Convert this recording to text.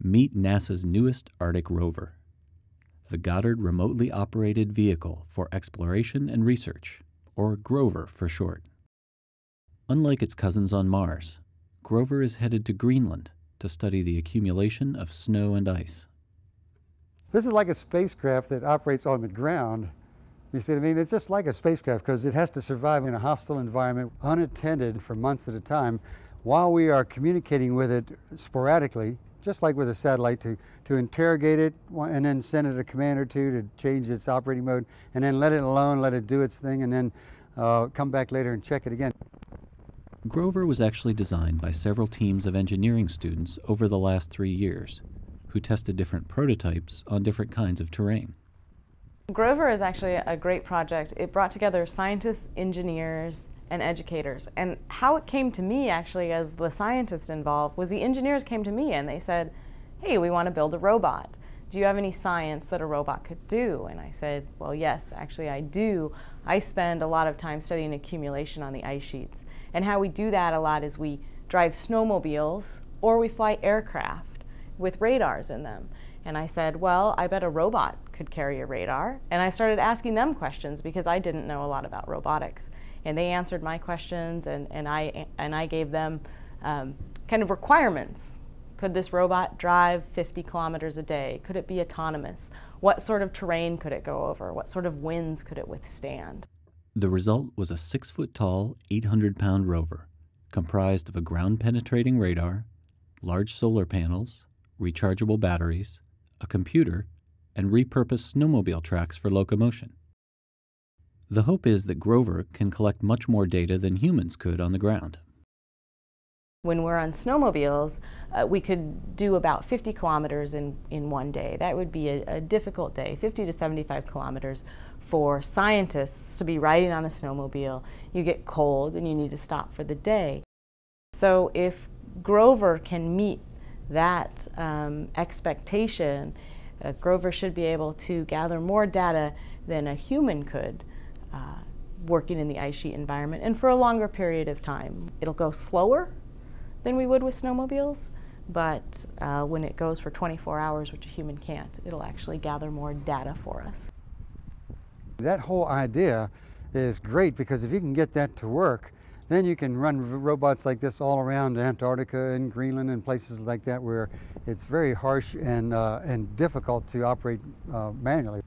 Meet NASA's newest Arctic rover, the Goddard Remotely Operated Vehicle for Exploration and Research, or GROVER for short. Unlike its cousins on Mars, Grover is headed to Greenland to study the accumulation of snow and ice. This is like a spacecraft that operates on the ground. You see what I mean? It's just like a spacecraft because it has to survive in a hostile environment unattended for months at a time while we are communicating with it sporadically, just like with a satellite, to, to interrogate it and then send it a command or two to change its operating mode and then let it alone, let it do its thing, and then uh, come back later and check it again. Grover was actually designed by several teams of engineering students over the last three years who tested different prototypes on different kinds of terrain. Grover is actually a great project. It brought together scientists, engineers, and educators. And how it came to me, actually, as the scientist involved, was the engineers came to me and they said, hey, we want to build a robot. Do you have any science that a robot could do? And I said, well, yes, actually I do. I spend a lot of time studying accumulation on the ice sheets. And how we do that a lot is we drive snowmobiles or we fly aircraft with radars in them. And I said, well, I bet a robot could carry a radar. And I started asking them questions because I didn't know a lot about robotics and they answered my questions, and, and, I, and I gave them um, kind of requirements. Could this robot drive 50 kilometers a day? Could it be autonomous? What sort of terrain could it go over? What sort of winds could it withstand? The result was a six foot tall, 800 pound rover comprised of a ground penetrating radar, large solar panels, rechargeable batteries, a computer, and repurposed snowmobile tracks for locomotion. The hope is that Grover can collect much more data than humans could on the ground. When we're on snowmobiles, uh, we could do about 50 kilometers in, in one day. That would be a, a difficult day, 50 to 75 kilometers for scientists to be riding on a snowmobile. You get cold and you need to stop for the day. So if Grover can meet that um, expectation, uh, Grover should be able to gather more data than a human could uh, working in the ice sheet environment and for a longer period of time. It'll go slower than we would with snowmobiles, but uh, when it goes for 24 hours, which a human can't, it'll actually gather more data for us. That whole idea is great because if you can get that to work, then you can run robots like this all around Antarctica and Greenland and places like that where it's very harsh and, uh, and difficult to operate uh, manually.